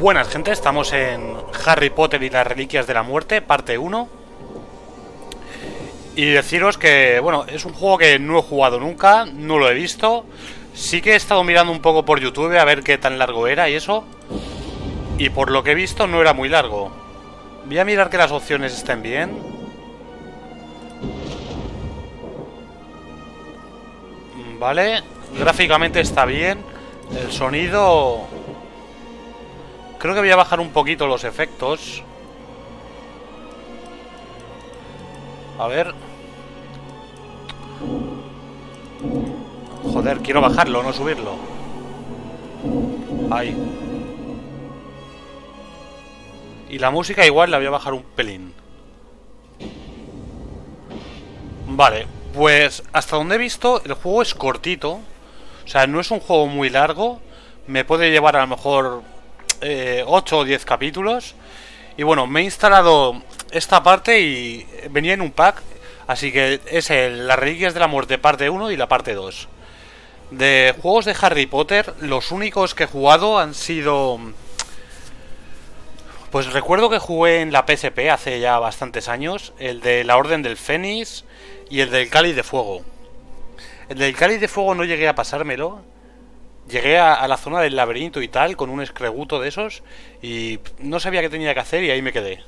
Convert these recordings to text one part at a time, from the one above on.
Buenas gente, estamos en Harry Potter y las Reliquias de la Muerte, parte 1 Y deciros que, bueno, es un juego que no he jugado nunca, no lo he visto. Sí que he estado mirando un poco por YouTube a ver qué tan largo era y eso. Y por lo que he visto no era muy largo. Voy a mirar que las opciones estén bien. Vale, gráficamente está bien. El sonido Creo que voy a bajar un poquito los efectos. A ver. Joder, quiero bajarlo, no subirlo. Ahí. Y la música igual la voy a bajar un pelín. Vale, pues hasta donde he visto el juego es cortito. O sea, no es un juego muy largo. Me puede llevar a lo mejor 8 eh, o 10 capítulos. Y bueno, me he instalado esta parte y venía en un pack. Así que es el Las Reliquias de la Muerte parte 1 y la parte 2. De juegos de Harry Potter, los únicos que he jugado han sido... Pues recuerdo que jugué en la PSP hace ya bastantes años, el de la Orden del Fénix y el del Cáliz de Fuego. El del Cáliz de Fuego no llegué a pasármelo, Llegué a, la zona del laberinto y tal, con un escreguto de esos, y no sabía qué tenía que hacer y ahí me quedé.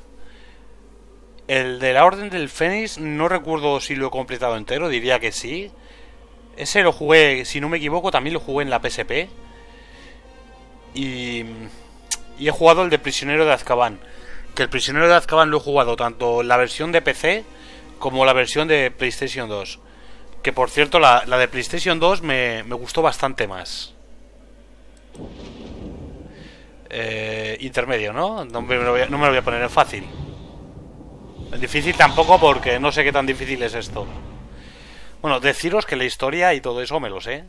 El de la Orden del Fénix, no recuerdo si lo he completado entero, diría que sí. Ese lo jugué, si no me equivoco, también lo jugué en la PSP. Y, y he jugado el de Prisionero de Azkaban. Que el Prisionero de Azkaban lo he jugado tanto la versión de PC como la versión de PlayStation 2. Que por cierto, la, de PlayStation 2 me, me gustó bastante más. Eh, intermedio, ¿no? No me, lo voy a, no me lo voy a poner en fácil. En difícil tampoco porque no sé qué tan difícil es esto. Bueno, deciros que la historia y todo eso me lo sé.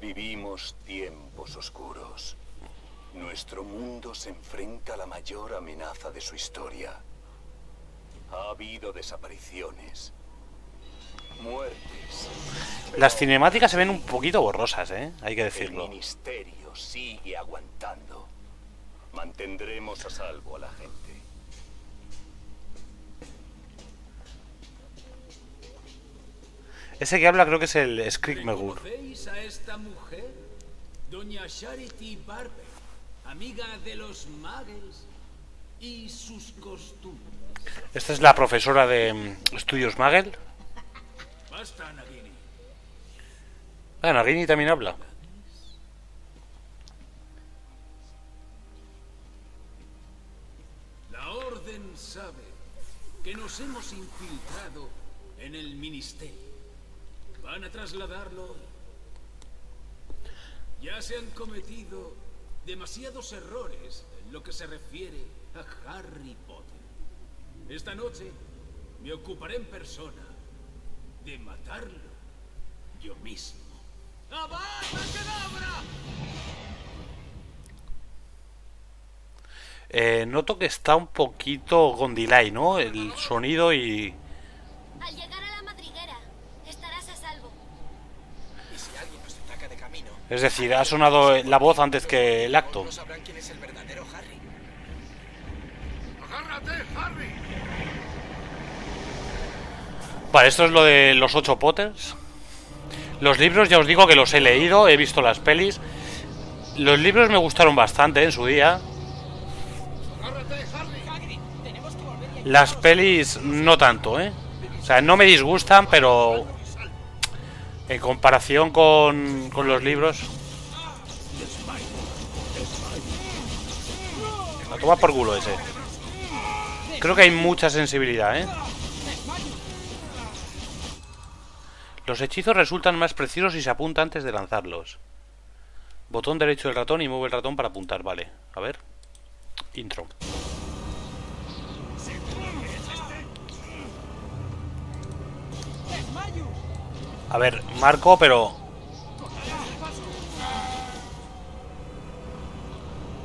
Vivimos tiempos oscuros. Nuestro mundo se enfrenta a la mayor amenaza de su historia. Ha habido desapariciones, muertes. Las cinemáticas se ven un poquito borrosas, ¿eh? Hay que decirlo. El ministerio sigue aguantando. Mantendremos a salvo a la gente. Ese que habla creo que es el Skrigmegur. a esta mujer? Doña Charity Barber, amiga de los Muggles y sus costumbres. Esta es la profesora de mm, estudios Magel. Basta, Nagini. Ah, Nagini también habla. Que nos hemos infiltrado en el ministerio. Van a trasladarlo. Ya se han cometido demasiados errores en lo que se refiere a Harry Potter. Esta noche me ocuparé en persona de matarlo yo mismo. ¡Avada Eh, noto que está un poquito con delay, ¿no? El sonido y... Al llegar a la madriguera, estarás a salvo. ¿Y si alguien nos ataca de camino? Es decir, ha sonado la voz antes que el acto. No sabrán quién es el verdadero Harry. ¡Agárrate, Harry! Vale, esto es lo de los ocho Potters. Los libros, ya os digo que los he leído, he visto las pelis. Los libros me gustaron bastante en su día. Las pelis no tanto, ¿eh? O sea, no me disgustan, pero en comparación con, con los libros... La toma por culo ese. Creo que hay mucha sensibilidad, ¿eh? Los hechizos resultan más precisos si se apunta antes de lanzarlos. Botón derecho del ratón y mueve el ratón para apuntar, vale. A ver. Intro. A ver, marco, pero...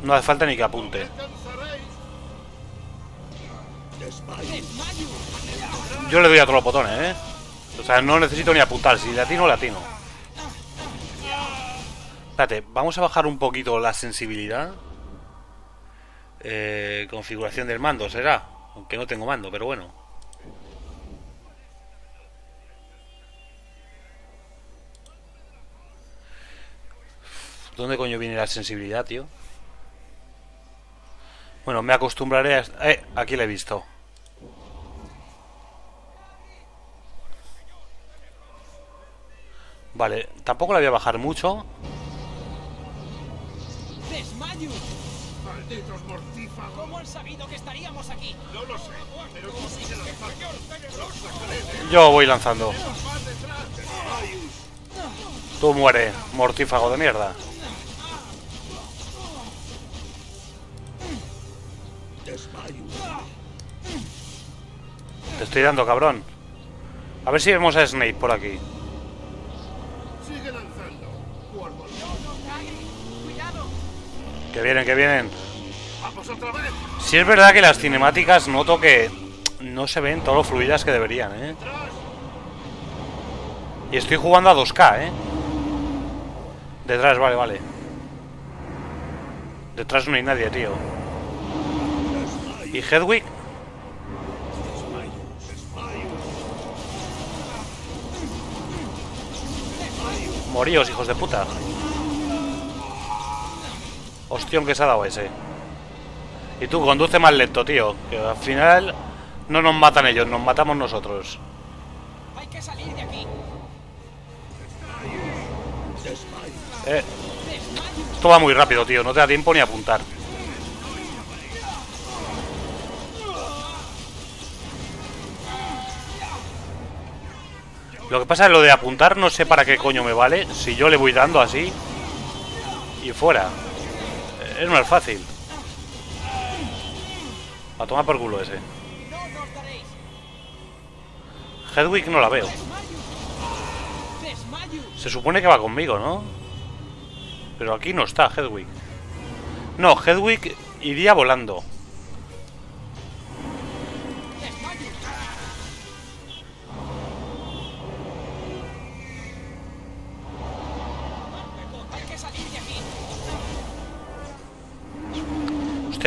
No hace falta ni que apunte. Yo le doy a todos los botones, ¿eh? O sea, no necesito ni apuntar. Si latino, latino. Espérate, vamos a bajar un poquito la sensibilidad. Eh, configuración del mando, será. Aunque no tengo mando, pero bueno. ¿Dónde coño viene la sensibilidad, tío? Bueno, me acostumbraré a... Eh, aquí la he visto. Vale, tampoco la voy a bajar mucho. ¡Desmayo! ¡Malditos mortífagos! ¿Cómo han sabido que estaríamos aquí? No lo sé. Yo voy lanzando. Tú muere, mortífago de mierda. Te estoy dando, cabrón. A ver si vemos a Snape por aquí. Sigue lanzando. Que vienen, que vienen. ¡Vamos otra vez! Si es verdad que las cinemáticas noto que no se ven todo lo fluidas que deberían, ¿eh? Y estoy jugando a 2K, ¿eh? Detrás, vale, vale. Detrás no hay nadie, tío. ¿Y Hedwig? Moríos, hijos de puta. Hostión que se ha dado ese. Y tú, conduce más lento, tío. Que al final no nos matan ellos, nos matamos nosotros. ¡Hay que salir de aquí! Eh, esto va muy rápido, tío. No te da tiempo ni a apuntar. Lo que pasa es lo de apuntar no sé para qué coño me vale si yo le voy dando así y fuera. Eh, Es más fácil. A tomar por culo ese. Hedwig no la veo. Se supone que va conmigo, ¿no? Pero aquí no está Hedwig. No, Hedwig iría volando.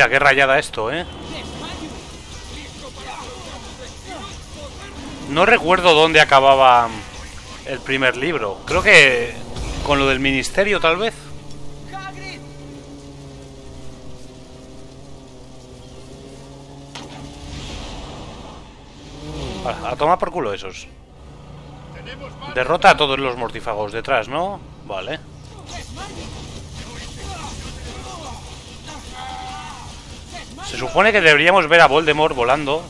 Qué rayada esto, ¿eh? No recuerdo dónde acababa el primer libro. Creo que con lo del ministerio, tal vez. A, tomar por culo esos. Derrota a todos los mortífagos detrás, ¿no? Vale. Se supone que deberíamos ver a Voldemort volando.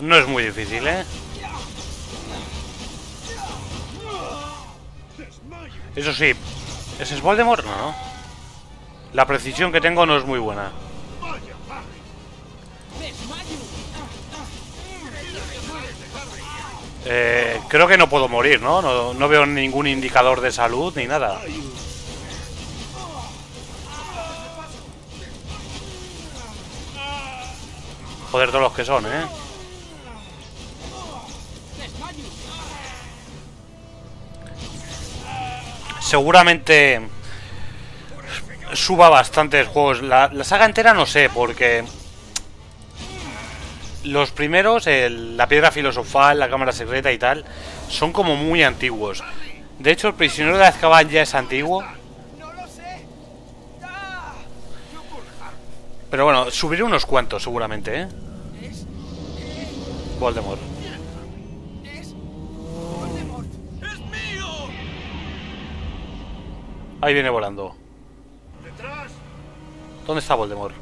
No es muy difícil, ¿eh? Eso sí, ¿ese es Voldemort? No, no. La precisión que tengo no es muy buena. Eh, creo que no puedo morir, ¿no? ¿no? No veo ningún indicador de salud ni nada. Joder, todos los que son, ¿eh? Seguramente suba bastantes juegos. La, la saga entera no sé, porque los primeros, la piedra filosofal, la cámara secreta y tal, son como muy antiguos. De hecho, el prisionero de Azkaban ya es antiguo. Pero bueno, subiré unos cuantos seguramente, ¿eh? Voldemort. Ahí viene volando. ¿Dónde está Voldemort?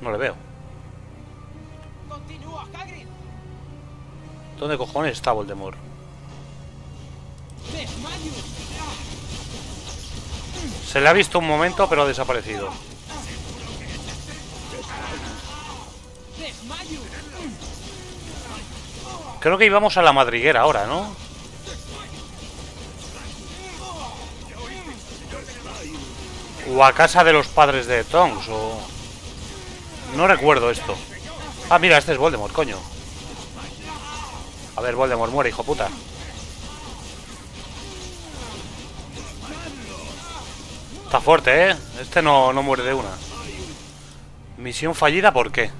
No le veo. ¿Dónde cojones está Voldemort? Se le ha visto un momento, pero ha desaparecido. Creo que íbamos a la madriguera ahora, ¿no? O a casa de los padres de Tonks, o... No recuerdo esto. Ah, mira, este es Voldemort, coño. A ver, Voldemort, muere, hijo puta. Está fuerte, ¿eh? Este no, no muere de una. Misión fallida, ¿por qué?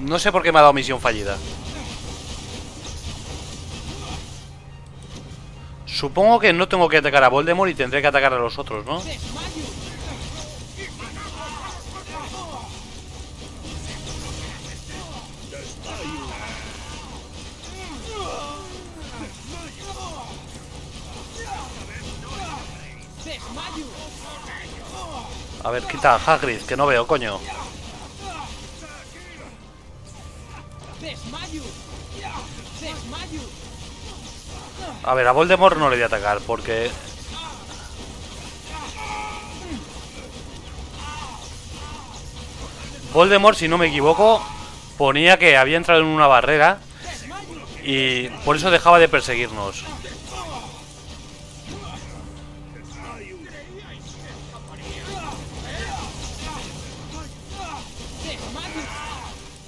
No sé por qué me ha dado misión fallida. Supongo que no tengo que atacar a Voldemort y tendré que atacar a los otros, ¿no? A ver, quita a Hagrid, que no veo, coño. A ver, a Voldemort no le voy a atacar, porque... Voldemort, si no me equivoco, ponía que había entrado en una barrera y por eso dejaba de perseguirnos.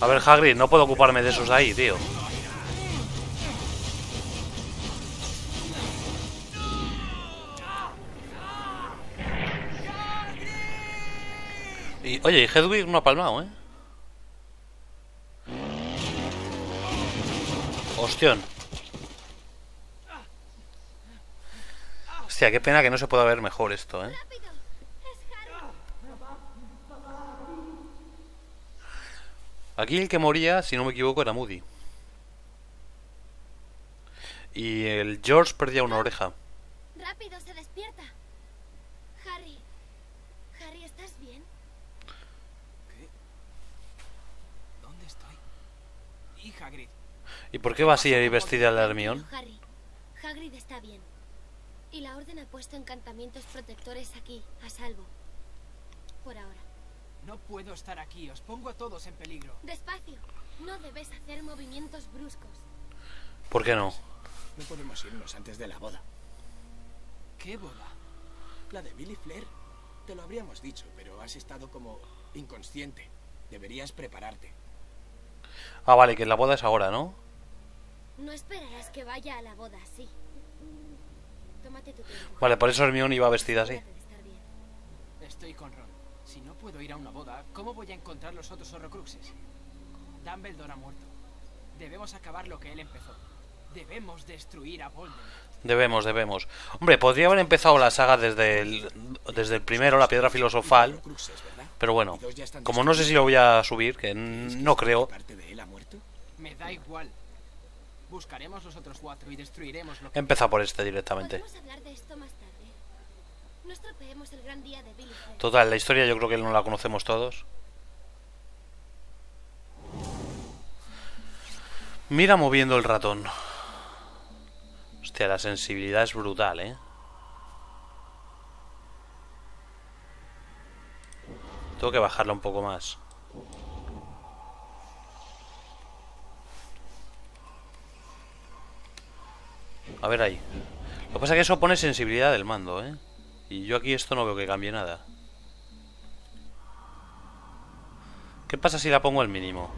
A ver, Hagrid, no puedo ocuparme de esos ahí, tío. Oye, y Hedwig no ha palmado, ¿eh? Hostión. Hostia, qué pena que no se pueda ver mejor esto, ¿eh? Aquí el que moría, si no me equivoco, era Moody. Y el George perdía una oreja. ¡Rápido! ¡Se despierta! Harry. Harry, ¿estás bien? ¿Dónde estoy? Y Hagrid. ¿Y por qué va así ahí vestida la Hermione? Harry. Hagrid está bien. Y la Orden ha puesto encantamientos protectores aquí, a salvo. Por ahora. No puedo estar aquí, os pongo a todos en peligro. Despacio. No debes hacer movimientos bruscos. ¿Por qué no? No podemos irnos antes de la boda. ¿Qué boda? La de Billy Flair. Te lo habríamos dicho, pero has estado como inconsciente. Deberías prepararte. Ah, vale, que la boda es ahora, ¿no? No esperarás que vaya a la boda así. Tómate tu tiempo. Vale, por eso Hermione iba vestida así. Estoy con Ron. Si no puedo ir a una boda, ¿cómo voy a encontrar los otros horrocruxes? Dumbledore ha muerto. Debemos acabar lo que él empezó. Debemos destruir a Voldemort. Debemos, debemos. Hombre, podría haber empezado la saga desde el, desde el primero, la piedra filosofal. Pero bueno, como no sé si lo voy a subir, que no creo. ¿Parte de él ha muerto? Me da igual. Buscaremos los otros cuatro y destruiremos lo que... Empezá por este directamente. Podemos hablar de esto más tarde. No estropeemos el gran día de Billy Flair. Total, la historia yo creo que no la conocemos todos. Mira moviendo el ratón. Hostia, la sensibilidad es brutal, ¿eh? Tengo que bajarla un poco más. A ver ahí. Lo que pasa es que eso pone sensibilidad del mando, ¿eh? Y yo aquí esto no veo que cambie nada. ¿Qué pasa si la pongo al mínimo?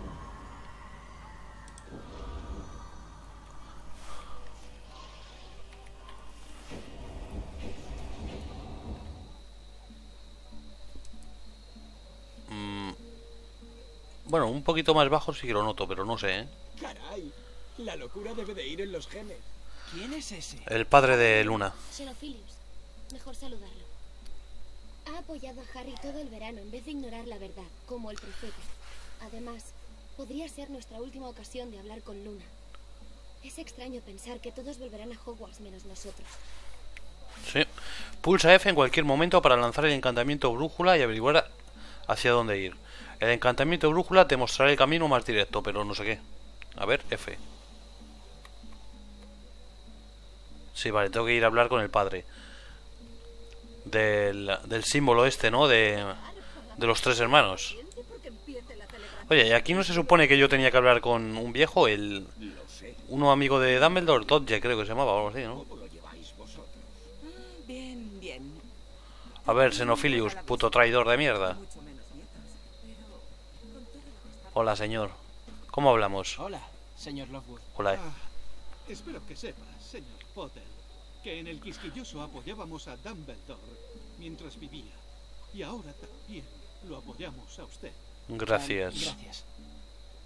Mm, Bueno, un poquito más bajo sí que lo noto, pero no sé, ¿eh? Caray, la locura debe de ir en los genes. ¿Quién es ese? El padre de Luna. Xenophilius. Mejor saludarlo. Ha apoyado a Harry todo el verano en vez de ignorar la verdad, como el profeta. Además, podría ser nuestra última ocasión de hablar con Luna. Es extraño pensar que todos volverán a Hogwarts menos nosotros. Sí. Pulsa F en cualquier momento para lanzar el encantamiento brújula y averiguar hacia dónde ir. El encantamiento brújula te mostrará el camino más directo, pero no sé qué. A ver, F. Sí, vale, tengo que ir a hablar con el padre. Del, del símbolo este, ¿no? De, de los tres hermanos. Oye, ¿y aquí no se supone que yo tenía que hablar con un viejo? El, uno amigo de Dumbledore, Dodge creo que se llamaba o algo así, ¿no? A ver, Xenophilius, puto traidor de mierda. Hola, señor. ¿Cómo hablamos? Hola, señor Lockwood. Hola. Ah, espero que sepas, señor Potter, que en el quisquilloso apoyábamos a Dumbledore mientras vivía. Y ahora también lo apoyamos a usted. Gracias. Gracias.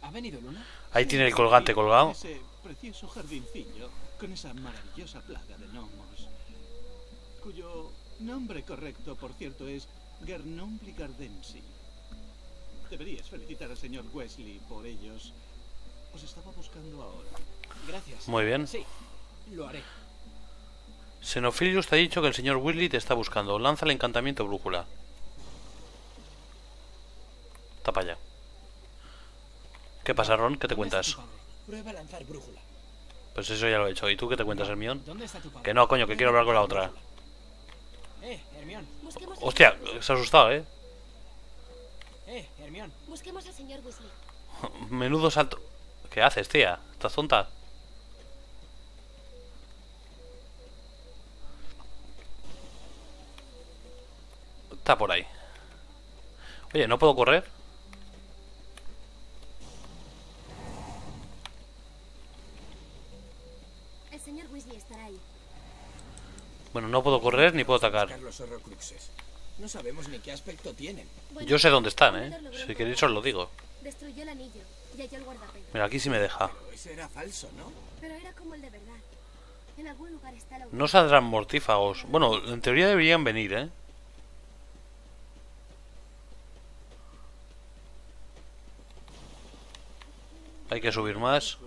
¿Ha venido Luna? Ahí tiene el colgante colgado. Ese precioso jardincillo con esa maravillosa plaga de gnomos, cuyo nombre correcto, por cierto, es Gernombli Gardensi. Deberías felicitar al señor Wesley por ellos. Os estaba buscando ahora. Gracias. Muy bien. Sí, lo haré. Xenophilius te ha dicho que el señor Weasley te está buscando. Lanza el encantamiento brújula. Está para allá. ¿Qué pasa, Ron? ¿Qué te ¿Dónde está cuentas? tu padre? Prueba a lanzar brújula. Pues eso ya lo he hecho. ¿Y tú qué te cuentas, Hermión? Que no, coño, que quiero hablar con la otra. Eh, Hermión. Busquemos, Hostia, se ha asustado, ¿eh? Eh, Hermión. busquemos al señor Weasley. Menudo salto. ¿Qué haces, tía? ¿Estás tonta? Está por ahí. Oye, ¿no puedo correr? El señor Weasley estará ahí. Bueno, no puedo correr ni puedo atacar. No sabemos ni qué aspecto tienen. Bueno, Yo sé dónde están, ¿eh? Si queréis os lo digo. Destruyó el anillo y halló el guardapelo. Mira, aquí sí me deja. Pero ese era falso, ¿no? Pero era como el de verdad. En algún lugar está la No saldrán mortífagos. Bueno, en teoría deberían venir, ¿eh? Hay que subir más.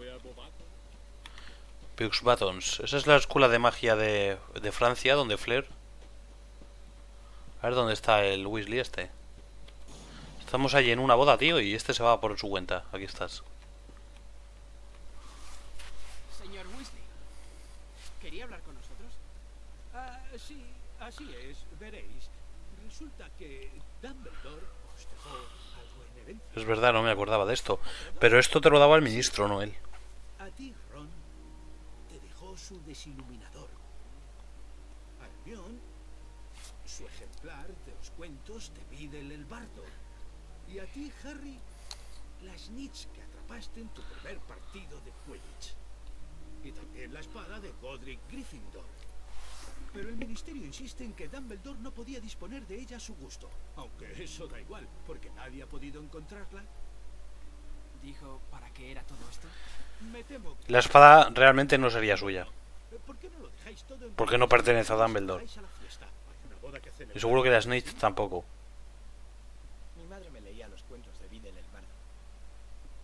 Pux Buttons. Esa es la escuela de magia de, de Francia, donde Flair. A ver dónde está el Weasley este. Estamos allí en una boda, tío, y este se va por su cuenta. Aquí estás. Señor Weasley. ¿Quería hablar con nosotros? Ah, sí, así es, veréis. Resulta que Dumbledore os dejó algo en herencia. Es verdad, no me acordaba de esto. Pero esto te lo daba el ministro, no él. A ti, Ron, te dejó su desiluminador. A Hermione, su ejemplar de los cuentos de Biddle el Bardo. Y a ti, Harry, la snitch que atrapaste en tu primer partido de Quidditch. Y también la espada de Godric Gryffindor. Pero el ministerio insiste en que Dumbledore no podía disponer de ella a su gusto. Aunque eso da igual, porque nadie ha podido encontrarla. Dijo, ¿para qué era todo esto? Me temo que... La espada realmente no sería suya. ¿Por qué no lo dejáis todo en Porque no pertenece a Dumbledore. Y seguro que la Snitch tampoco. Mi madre me leía los cuentos de Videl el bardo.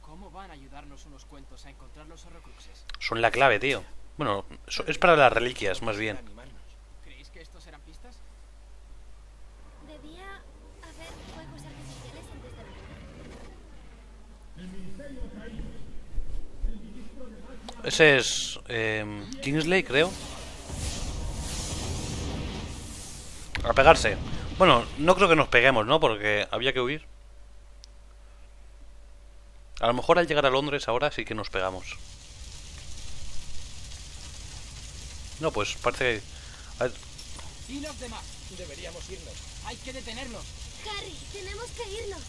¿Cómo van a ayudarnos unos cuentos a encontrar los horrocruxes? Son la clave, tío. Bueno, es para las reliquias, más bien. Animarnos. ¿Creéis que estos eran pistas? Debía haber fuegos artificiales antes de la. Ese es eh, Kingsley, creo. A pegarse. Bueno, no creo que nos peguemos, ¿no? Porque había que huir. A lo mejor al llegar a Londres ahora sí que nos pegamos. No, pues parece que... ¿Y los demás? Deberíamos irnos. Hay que detenerlos. Harry, tenemos que irnos.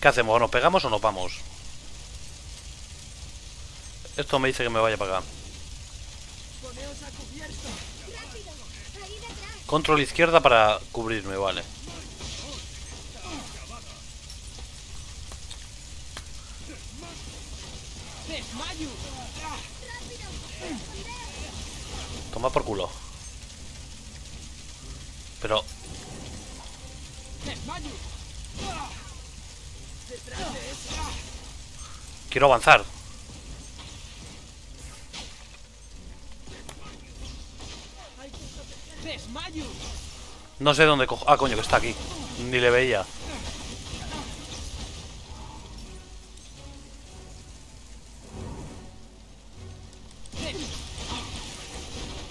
¿Qué hacemos? ¿Nos pegamos o nos vamos? Esto me dice que me vaya para acá. Poneos a cubierto. Rápido, ahí detrás. Control izquierda para cubrirme, vale. ¡Desmayo! Toma por culo. Pero... Quiero avanzar. No sé dónde cojo... Ah, coño, que está aquí. Ni le veía.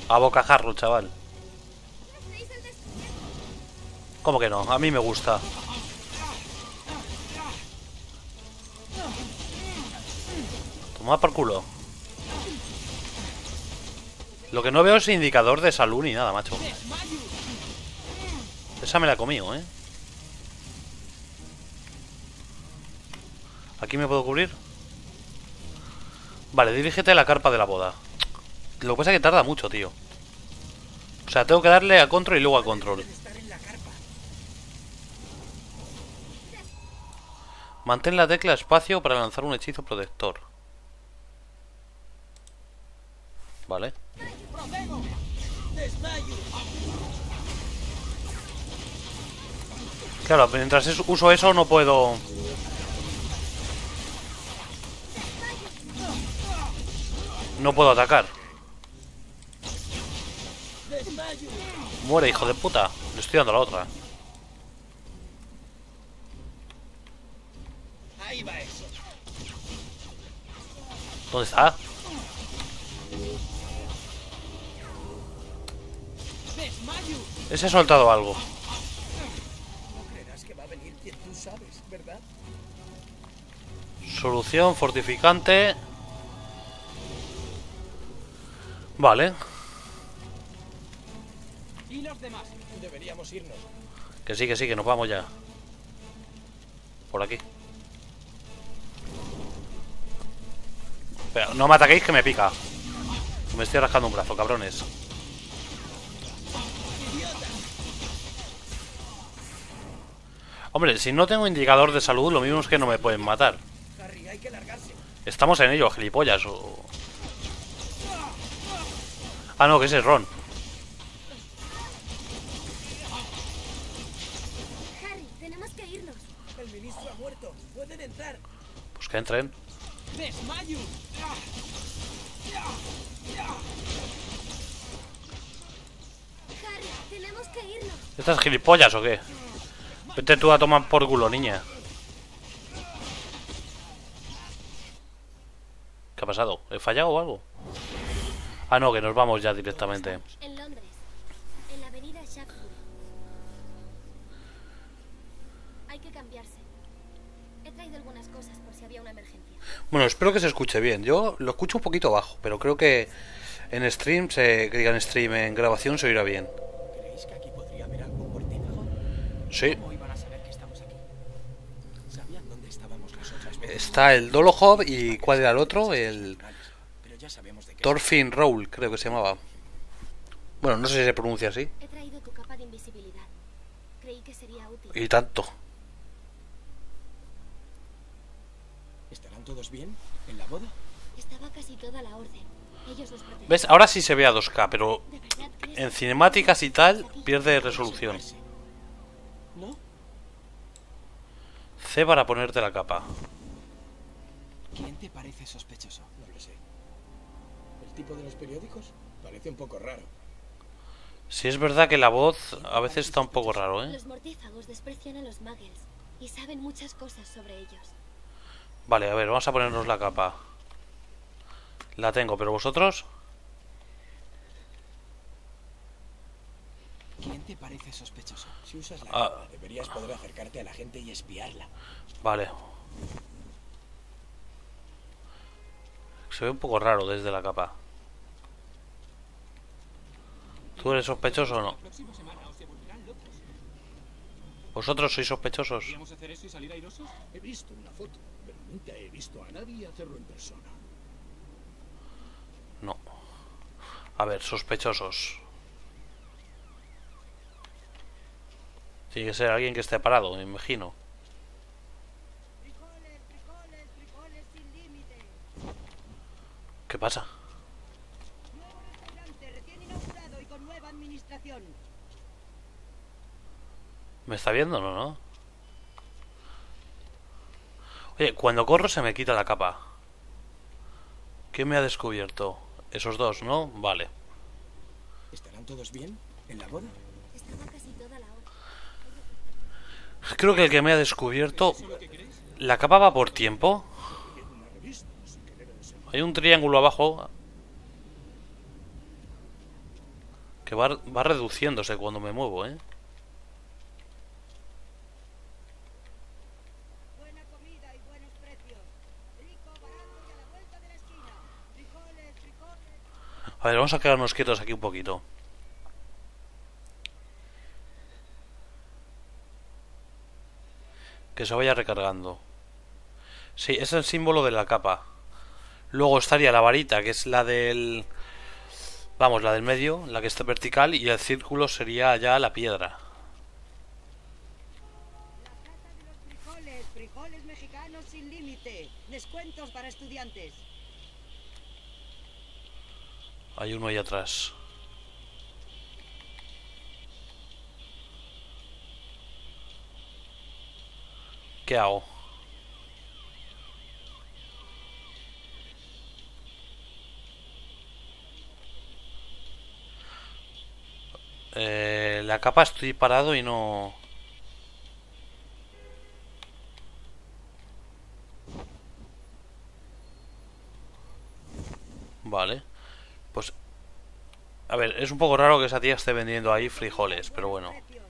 A bocajarro, chaval. ¿Cómo que no? A mí me gusta. Toma por culo. Lo que no veo es indicador de salud ni nada, macho. Esa me la he comido, ¿eh? ¿Aquí me puedo cubrir? Vale, dirígete a la carpa de la boda. Lo que pasa es que tarda mucho, tío. O sea, tengo que darle a control y luego a control. Estar en la carpa. Mantén la tecla espacio para lanzar un hechizo protector. Vale. Claro, mientras uso eso no puedo... No puedo atacar. Muere, hijo de puta. Le estoy dando la otra. Ahí va eso. ¿Dónde está? Ese ha soltado algo. Solución fortificante. Vale, ¿Y los demás? Deberíamos irnos. que sí, que sí, que nos vamos ya. Por aquí. Pero no me ataquéis que me pica. Me estoy rascando un brazo, cabrones. Hombre, si no tengo indicador de salud, lo mismo es que no me pueden matar. Estamos en ello, gilipollas. O... Ah, no, que ese es Ron. Harry, tenemos que irnos. El ministro ha muerto. Pueden entrar. Pues que entren. ¡Desmayo! ¿Estas gilipollas o qué? Vete tú a tomar por culo, niña. ¿Qué ha pasado? ¿He fallado o algo? Ah, no, que nos vamos ya directamente. En la avenida Shaftesbury. Hay que cambiarse. He traído algunas cosas por si había una emergencia. Bueno, espero que se escuche bien. Yo lo escucho un poquito bajo, pero creo que en stream, se, que digan en stream, en grabación se oirá bien. ¿Creéis que aquí podría haber algún mortífago? Sí. ¿Cómo iban a saber que estamos aquí? ¿Sabían dónde estábamos las otras veces? Está el Dolohov y ¿cuál era el otro? El Pero ya sabemos de qué. Thorfinn Rowl, creo que se llamaba. Bueno, no sé si se pronuncia así. He traído tu capa de invisibilidad. Creí que sería útil. Y tanto. ¿Estarán todos bien? ¿En la boda? Estaba casi toda la orden. Ellos. ¿Ves? Ahora sí se ve a 2K, pero ¿De verdad crees en cinemáticas y tal pierde resolución. ¿No? C para ponerte la capa. ¿Quién te parece sospechoso? No lo sé. ¿El tipo de los periódicos? Parece un poco raro. Si es verdad que la voz a veces está un poco raro, ¿eh? Los mortífagos desprecian a los muggles y saben muchas cosas sobre ellos. Vale, a ver, vamos a ponernos la capa. La tengo, pero vosotros... ¿Quién te parece sospechoso? Si usas la Ah. capa, deberías poder acercarte a la gente y espiarla. Vale. Se ve un poco raro desde la capa. ¿Tú eres sospechoso o no? ¿Vosotros sois sospechosos? ¿Podríamos hacer eso y salir airosos? He visto una foto, nunca he visto a nadie hacerlo en persona. No. A ver, sospechosos. Tiene que ser alguien que esté parado, me imagino. ¿Qué pasa? Nuevo restaurante recién inaugurado y con nueva administración. ¿Me está viendo o no, no? Oye, cuando corro se me quita la capa. ¿Quién me ha descubierto? Esos dos, ¿no? Vale. ¿Estarán todos bien? ¿En la boda? Estaba casi toda la hora. Creo que el que me ha descubierto... ¿La capa va por tiempo? Hay un triángulo abajo que va, va reduciéndose cuando me muevo, ¿eh? Buena comida y buenos precios. Rico, barato y a la vuelta de la esquina. Frijoles, frijoles. A ver, vamos a quedarnos quietos aquí un poquito. Que se vaya recargando. Sí, es el símbolo de la capa. Luego estaría la varita, que es la del... Vamos, la del medio, la que está vertical, y el círculo sería ya la piedra. La de los frijoles, frijoles mexicanos sin límite. Descuentos para estudiantes. Hay uno ahí atrás. ¿Qué hago? Eh, la capa estoy parado y no... Vale. Pues... A ver, es un poco raro que esa tía esté vendiendo ahí frijoles, pero bueno. Precios.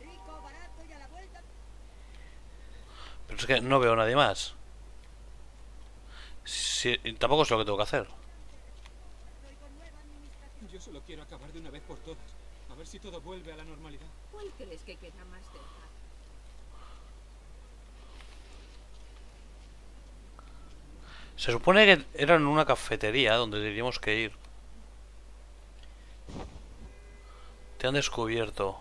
Rico, barato y a la vuelta. Pero es que no veo a nadie más. Sí, y tampoco sé lo que tengo que hacer. Yo solo quiero acabar de una vez por todas. A ver si todo vuelve a la normalidad. ¿Cuál crees que queda más cerca? Se supone que era en una cafetería donde tendríamos que ir. Han descubierto.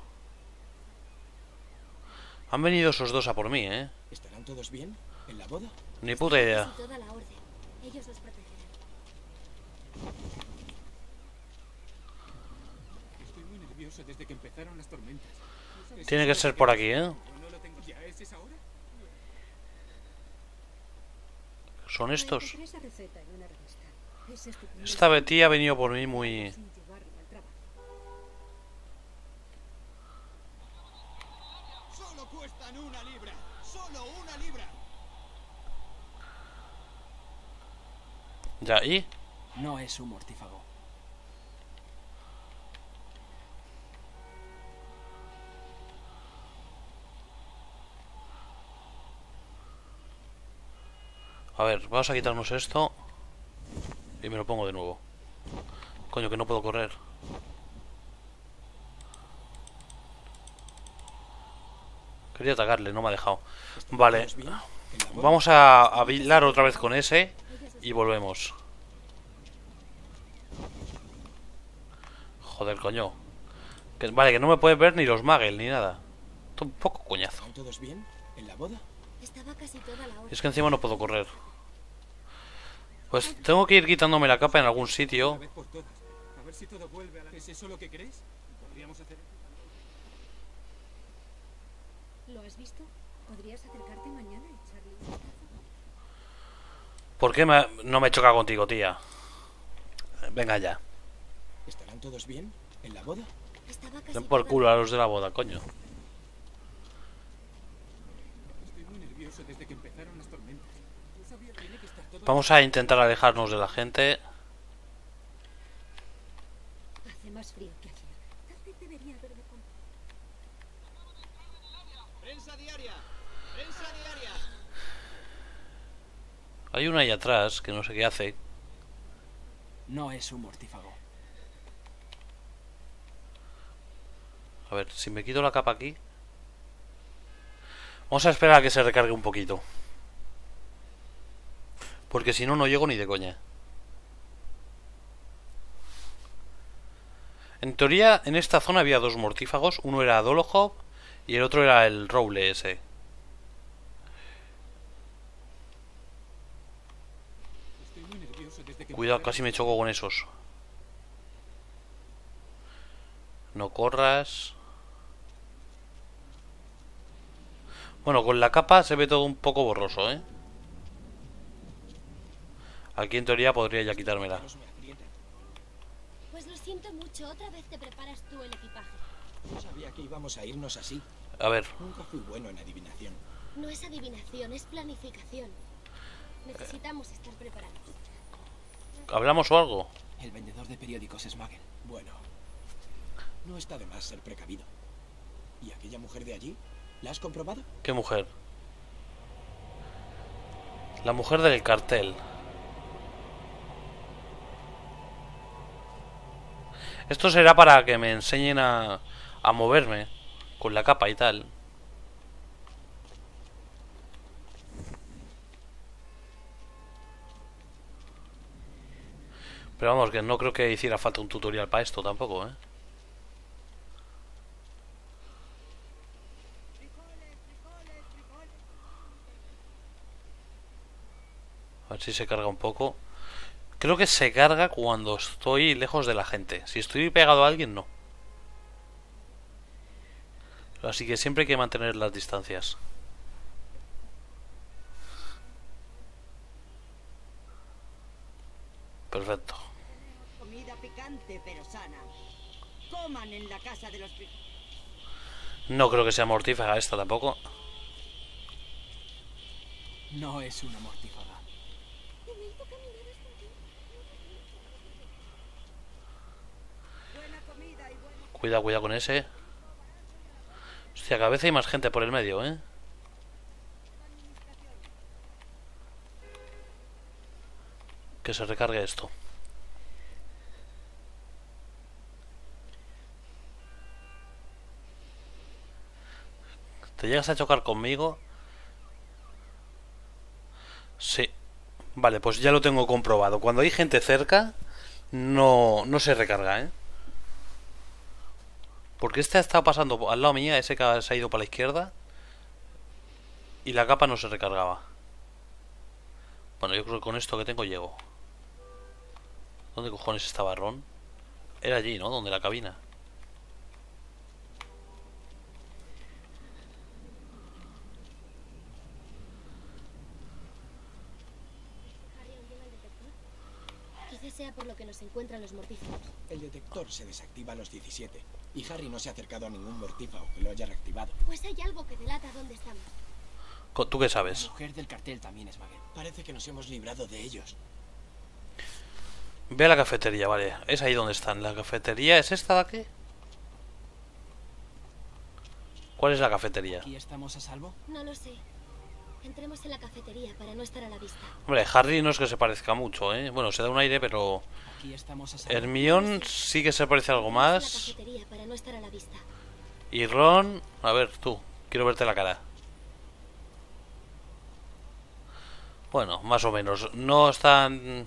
Han venido esos dos a por mí, ¿eh? ¿Estarán todos bien? ¿En la boda? Ni puta idea. Estoy muy nervioso desde que empezaron las tormentas. Tiene que ser por aquí, ¿eh? ¿Son estos? Esta tía ha venido por mí muy... Sin llevarlo al trabajo. Solo cuestan una libra. Solo una libra. Ya, ¿y? No es un mortífago. A ver, vamos a quitarnos esto. Y me lo pongo de nuevo. Coño, que no puedo correr. Quería atacarle, no me ha dejado. Vale, ¿Todos bien? ¿En la boda? vamos a, a bailar otra vez con ese. Y volvemos. Joder, coño. Que- vale, que no me puedes ver ni los muggles ni nada. Esto es un poco coñazo. ¿Están todos bien? ¿En la boda? Estaba casi toda la orden. Es que encima no puedo correr. Pues tengo que ir quitándome la capa en algún sitio. A ver si todo vuelve a la... ¿Es eso lo que crees? Podríamos hacer... ¿Lo has visto? ¿Podrías acercarte mañana y echarle un vistazo? ¿Por qué me- no me choca contigo, tía? Venga ya. ¿Estarán todos bien? ¿En la boda? Estaba casi Den por culo a los de la boda, coño. Estoy muy nervioso desde que empezaron las tormentas. No sabía, tiene que estar todo... Vamos a intentar alejarnos de la gente. Hace más frío que ayer. Tal vez debería haberme comprado. ¡Prensa diaria! ¡Prensa diaria! Hay una ahí atrás que no sé qué hace. No es un mortífago. A ver, si me quito la capa aquí. Vamos a esperar a que se recargue un poquito. Porque si no, no llego ni de coña. En teoría, en esta zona había dos mortífagos. Uno era Dolohov y el otro era el Roble ese. Estoy muy nervioso desde que Cuidado, casi me choco con esos. No corras. Bueno, con la capa se ve todo un poco borroso, ¿eh? Aquí en teoría podría ya quitármela. Pues lo siento mucho. Otra vez te preparas tú el equipaje. No sabía que íbamos a irnos así. A ver, Nunca fui bueno en adivinación. No es adivinación, es planificación. Necesitamos estar preparados. ¿Hablamos o algo? El vendedor de periódicos es Magel. Bueno, no está de más ser precavido. ¿Y aquella mujer de allí? ¿La has comprobado? ¿Qué mujer? La mujer del cartel. Esto será para que me enseñen a, a moverme con la capa y tal. Pero vamos, que no creo que hiciera falta un tutorial para esto tampoco, ¿eh? A ver si se carga un poco. Creo que se carga cuando estoy lejos de la gente. Si estoy pegado a alguien, no. Así que siempre hay que mantener las distancias. Perfecto. Coman en la casa de los fri- No creo que sea mortífaga esta tampoco. No es una mortífaga. buena comida y buena Cuidado, cuidado con ese. Hostia, cada vez hay más gente por el medio, ¿eh? Que se recargue esto. ¿Te llegas a chocar conmigo? Sí. Vale, pues ya lo tengo comprobado. Cuando hay gente cerca, no, no se recarga, ¿eh? Porque este ha estado pasando al lado mía, ese que se ha ido para la izquierda. Y la capa no se recargaba. Bueno, yo creo que con esto que tengo llego. ¿Dónde cojones estaba Ron? Era allí, ¿no? Donde la cabina. Harry, ¿aún llega el detector? Quizás sea por lo que nos encuentran los mortíferos. El detector se desactiva a los 17 y Harry no se ha acercado a ningún mortífago que lo haya reactivado. Pues hay algo que delata dónde estamos. ¿Tú qué La sabes? mujer del cartel también es Bagel. Parece que nos hemos librado de ellos. Ve a la cafetería, vale. Es ahí donde están. ¿La cafetería es esta de aquí? ¿Cuál es la cafetería? ¿Aquí estamos a salvo? No lo sé. Entremos en la cafetería para no estar a la vista. Hombre, Harry no es que se parezca mucho, ¿eh? Bueno, se da un aire, pero... Aquí estamos a salvo. Hermione sí que se parece algo Entremos en la más. cafetería para no estar a la vista. Y Ron... A ver, tú. Quiero verte la cara. Bueno, más o menos. No están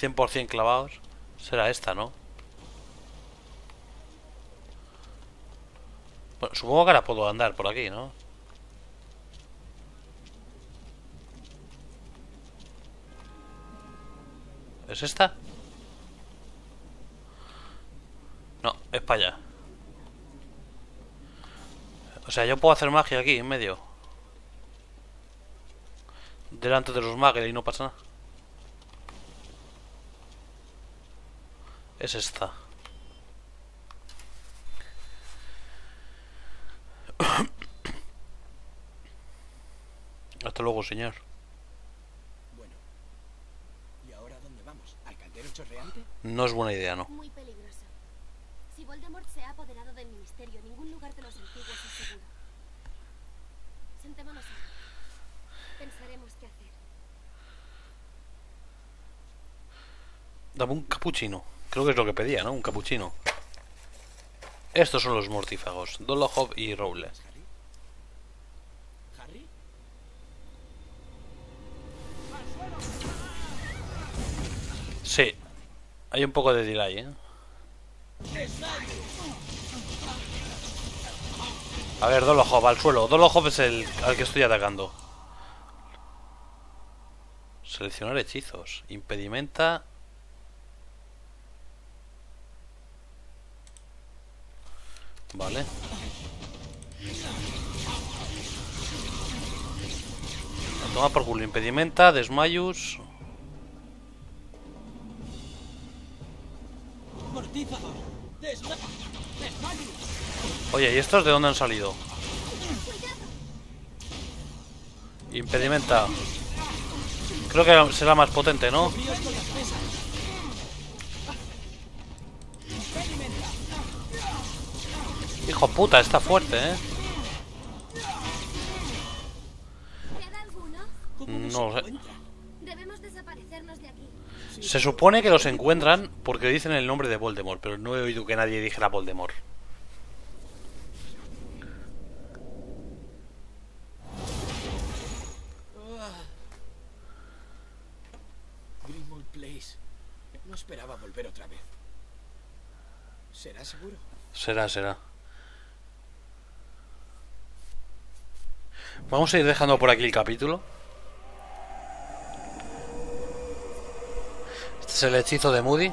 100% clavados. Será esta, ¿no? Bueno, supongo que ahora puedo andar por aquí, ¿no? ¿Es esta? No, es para allá. O sea, yo puedo hacer magia aquí, en medio. Delante de los magos y no pasa nada. Es esta. Hasta luego, señor. Bueno. ¿Y ahora dónde vamos? ¿Al caldero chorreante? No es buena idea, ¿no? Muy peligroso. Si Voldemort se ha apoderado del ministerio, ningún lugar de los antiguos es seguro. Sentémonos ahí. Pensaremos qué hacer. Dame un capuchino. Creo que es lo que pedía, ¿no? Un capuchino. Estos son los mortífagos. Dolohov y Rowle. Sí. Hay un poco de delay, ¿eh? A ver, Dolohov, al suelo. Dolohov es el al que estoy atacando. Seleccionar hechizos. Impedimenta. Vale. Toma por culo. Impedimenta, desmayus. Oye, ¿y estos de dónde han salido? Impedimenta. Creo que será más potente, ¿no? Hijo puta, está fuerte, ¿eh? ¿Queda alguno? ¿Cómo nos No lo sé. Se supone que los encuentran porque dicen el nombre de Voldemort, pero no he oído que nadie dijera Voldemort. Grimmauld Place. No esperaba volver otra vez. ¿Será seguro? Será, será. Vamos a ir dejando por aquí el capítulo. Este es el hechizo de Moody.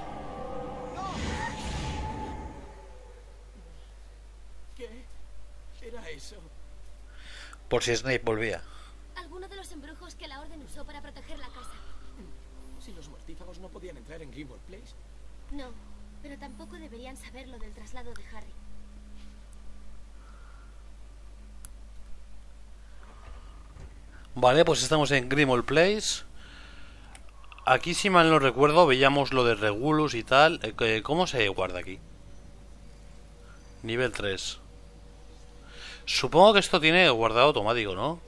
¿Qué era eso? Por si Snape volvía. Alguno de los embrujos que la orden usó para proteger la casa. Si los mortífagos no podían entrar en Grimwald Place. No, pero tampoco deberían saber lo del traslado de Harry. Vale, pues estamos en Grimmauld Place. Aquí, si mal no recuerdo, veíamos lo de Regulus y tal. Eh, ¿Cómo se guarda aquí? Nivel 3. Supongo que esto tiene guardado automático, ¿no?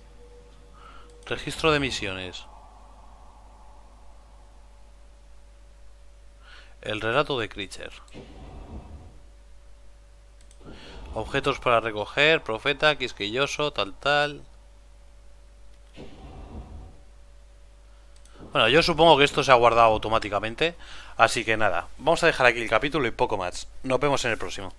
Registro de misiones. El relato de Creature. Objetos para recoger, profeta, quisquilloso, tal, tal. Bueno, yo supongo que esto se ha guardado automáticamente. Así que nada, vamos a dejar aquí el capítulo y poco más. Nos vemos en el próximo.